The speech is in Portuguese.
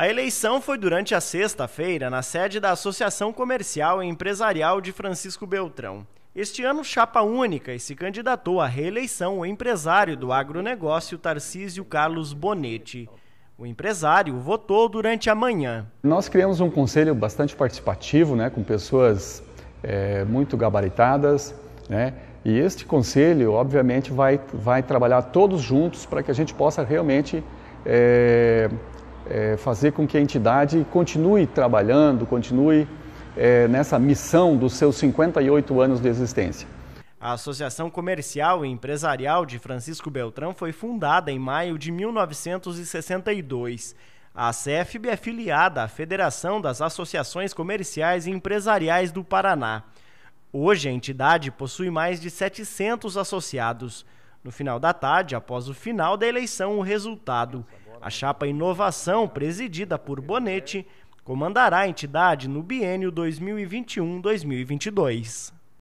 A eleição foi durante a sexta-feira na sede da Associação Comercial e Empresarial de Francisco Beltrão. Este ano, chapa única e se candidatou à reeleição o empresário do agronegócio Tarcísio Carlos Bonetti. O empresário votou durante a manhã. Nós criamos um conselho bastante participativo, né, com pessoas é, muito gabaritadas, né, e este conselho, obviamente, vai, vai trabalhar todos juntos para que a gente possa realmente é, é, fazer com que a entidade continue trabalhando, continue é, nessa missão dos seus 58 anos de existência. A Associação Comercial e Empresarial de Francisco Beltrão foi fundada em maio de 1962. A CFB é filiada à Federação das Associações Comerciais e Empresariais do Paraná. Hoje, a entidade possui mais de 700 associados. No final da tarde, após o final da eleição, o resultado. A chapa Inovação, presidida por Bonete, comandará a entidade no biênio 2021-2022.